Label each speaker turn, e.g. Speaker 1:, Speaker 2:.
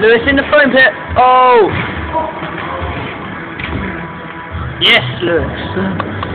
Speaker 1: Lewis in the foam pit. Oh. Yes, Lewis.